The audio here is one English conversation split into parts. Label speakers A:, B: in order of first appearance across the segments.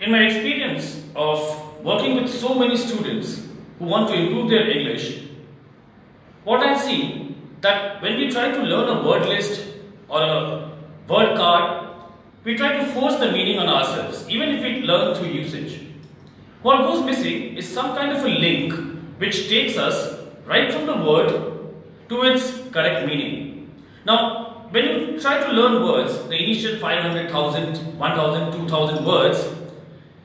A: in my experience of working with so many students who want to improve their English, what I see that when we try to learn a word list or a word card, we try to force the meaning on ourselves, even if we learn through usage. What goes missing is some kind of a link which takes us right from the word to its correct meaning. Now, when you try to learn words, the initial 500,000, 1,000, 2,000 words,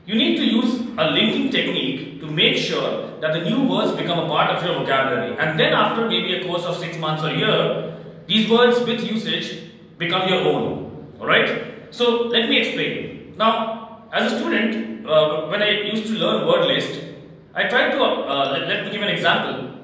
A: you need to use a linking technique to make sure that the new words become a part of your vocabulary. And then after maybe a course of 6 months or a year, these words with usage become your own. Alright? So let me explain. Now, as a student, uh, when I used to learn word list, I tried to, uh, let, let, me give an example.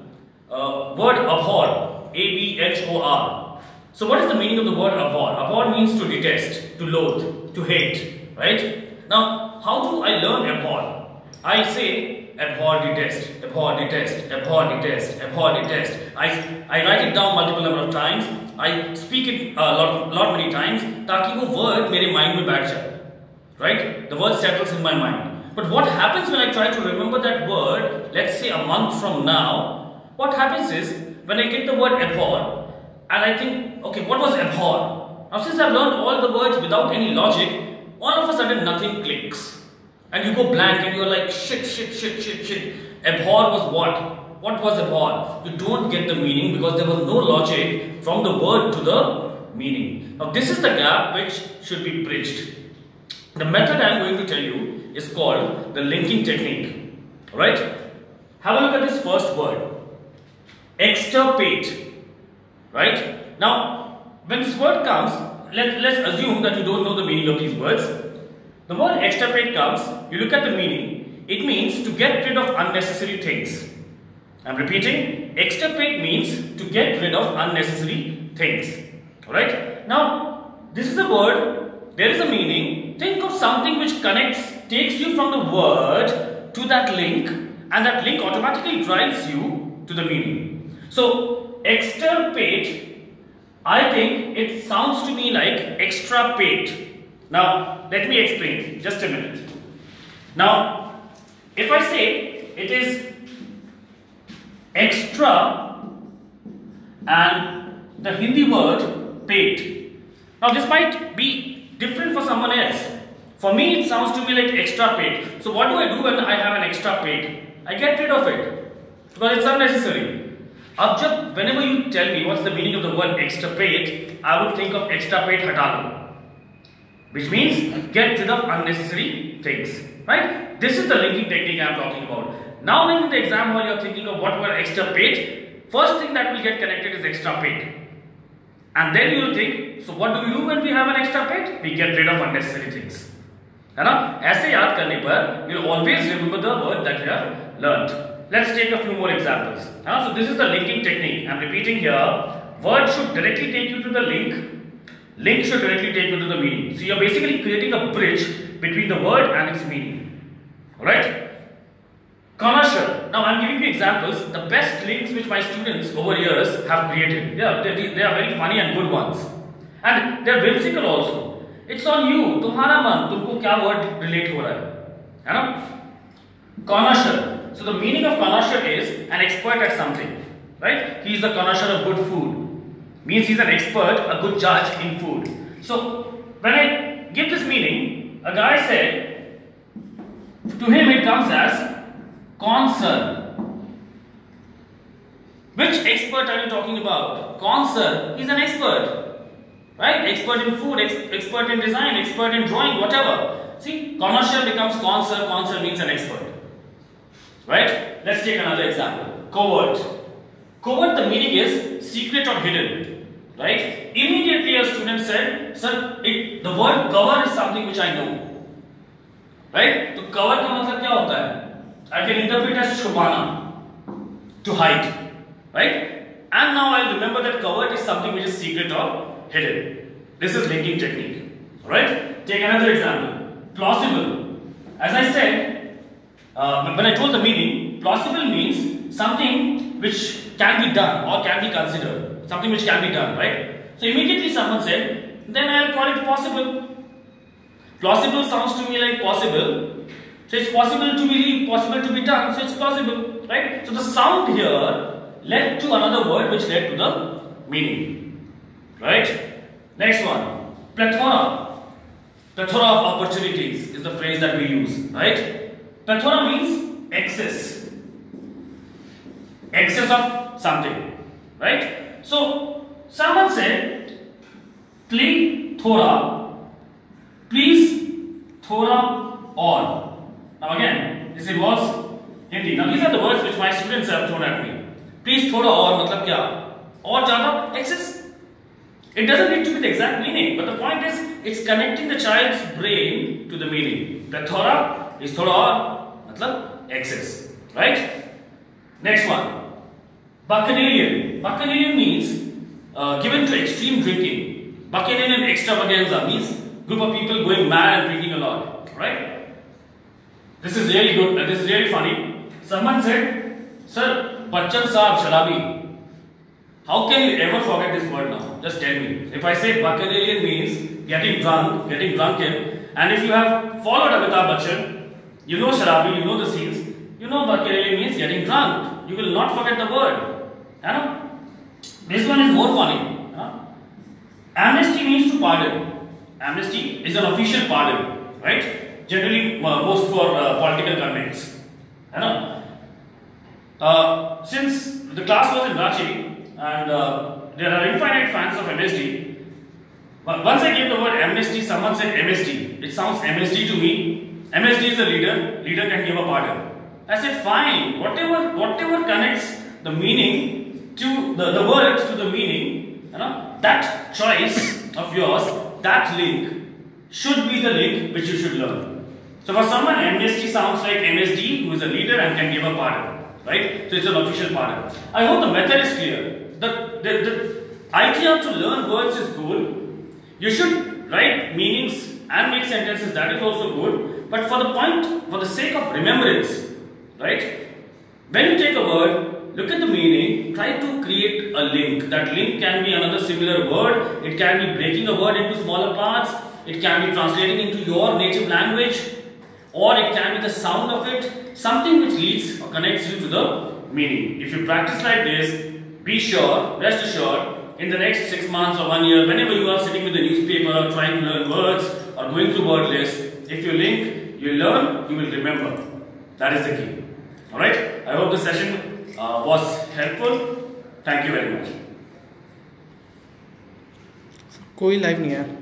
A: Uh, word abhor, A-B-H-O-R. So what is the meaning of the word abhor? Abhor means to detest, to loathe, to hate, right? Now, how do I learn abhor? I say abhor, detest, abhor, detest, abhor, detest, abhor, detest. I, I write it down multiple number of times. I speak it a lot, lot many times ताकि वो word मेरे mind में बैठ जाए. Right? The word settles in my mind. But what happens when I try to remember that word, let's say a month from now, what happens is when I get the word abhor and I think, okay, what was abhor? Now since I've learned all the words without any logic, all of a sudden nothing clicks. And you go blank and you're like, shit, shit, shit, shit, shit. Abhor was what? What was abhor? You don't get the meaning because there was no logic from the word to the meaning. Now this is the gap which should be bridged. The method I am going to tell you is called the linking technique. Alright? Have a look at this first word. Extirpate. Right? Now, when this word comes, let, let's assume that you don't know the meaning of these words. The word extirpate comes, you look at the meaning, it means to get rid of unnecessary things. I'm repeating, extirpate means to get rid of unnecessary things. Alright? Now, this is a word, there is a meaning. Think of something which connects, takes you from the word to that link and that link automatically drives you to the meaning. So, extirpate I think it sounds to me like extirpate. Now, let me explain. Just a minute. Now, if I say it is extra and the Hindi word pate. Now, this might be different for someone else. For me, it sounds to me like extirpate. So, what do I do when I have an extirpate? I get rid of it because it's unnecessary. अब जब whenever you tell me what's the meaning of the word extirpate, I would think of extirpate hata which means get rid of unnecessary things. Right? This is the linking technique I am talking about. Now when in the exam hall you are thinking of what word extirpate, first thing that will get connected is extirpate. And then you will think, so what do we do when we have an extirpate? We get rid of unnecessary things. है ना ऐसे याद करने पर you will always remember the word that you have learned. Let's take a few more examples. Uh, so this is the linking technique. I'm repeating here. Word should directly take you to the link. Link should directly take you to the meaning. So you're basically creating a bridge between the word and its meaning. Alright? Connoisseur. Now I'm giving you examples, the best links which my students over years have created. Yeah, they, they are very funny and good ones. And they're whimsical also. It's on you. तुम्हारा मन तुमको क्या word relate हो रहा है है ना connoisseur so the meaning of connoisseur is an expert at something, right? He is the connoisseur of good food. Means he is an expert, a good judge in food. So when I give this meaning, a guy said, to him it comes as concern. Which expert are you talking about? Concern. He's an expert. Right? Expert in food, ex expert in design, expert in drawing, whatever. See, connoisseur becomes concern, concern means an expert. Right? Let's take another example. Covert. Covert, the meaning is secret or hidden. Right? Immediately a student said, Sir, it, the word cover is something which I know. Right? So cover का मतलब क्या होता है? I can interpret as छुपाना, to hide. Right? And now I remember that covert is something which is secret or hidden. This is linking technique. Right? Take another example. Plausible. As I said, uh, when I told the meaning, plausible means something which can be done or can be considered. Something which can be done, right? So immediately someone said, then I'll call it possible. Plausible sounds to me like possible. So it's possible to believe, possible to be done, so it's plausible, right? So the sound here led to another word which led to the meaning, right? Next one, plethora. Plethora of opportunities is the phrase that we use, right? Plethora means excess. Excess of something, right? So, someone said, please thora, please thora all. Now again, this involves Hindi. Now these are the words which my students have thrown at me. Please थोड़ा और मतलब क्या और ज्यादा excess it doesn't need to be the exact meaning, but the point is, it's connecting the child's brain to the meaning. Plethora is thoda aur, matlab excess, right? Next one, bacchanalian. Bacchanalian means uh, given to extreme drinking. Bacchanalian extravaganza means group of people going mad and drinking a lot, right? This is really good. Uh, this is really funny. Someone said, "Sir, Bachchan Saab Sharabi." How can you ever forget this word now? Just tell me. If I say bacchanalian means getting drunk, getting drunken, and if you have followed Amitabh Bachchan, you know Sharabi, you know the scenes, you know bacchanalian means getting drunk. You will not forget the word. You know? This one is more funny. Know? Amnesty means to pardon. Amnesty is an official pardon, right? Generally, uh, most for uh, political convicts. You know? Uh, since the class was in Ranchi, and uh, there are infinite fans of MSD. Once I gave the word amnesty, someone said MSD. It sounds MSD to me. MSD is a leader, leader can give a pardon. I said, fine, whatever, whatever connects the meaning to the, the words to the meaning, you know, that choice of yours, that link should be the link which you should learn. So for someone, amnesty sounds like MSD, who is a leader and can give a pardon, right? So it's an official pardon. I hope the method is clear the, the, the idea to learn words is good. You should write meanings and make sentences, that is also good. But for the point, for the sake of remembrance, right? When you take a word, look at the meaning, try to create a link. That link can be another similar word, it can be breaking a word into smaller parts, it can be translating into your native language, or it can be the sound of it, something which leads or connects you to the meaning. If you practice like this, be sure, rest assured, in the next six months or one year, whenever you are sitting with a newspaper, trying to learn words or going through word lists, if you link, you learn, you will remember. That is the key. Alright? I hope the session uh, was helpful. Thank you very much.
B: कोई live नहीं है